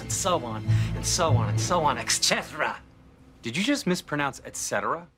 and so on and so on and so on, etc. Did you just mispronounce etc.?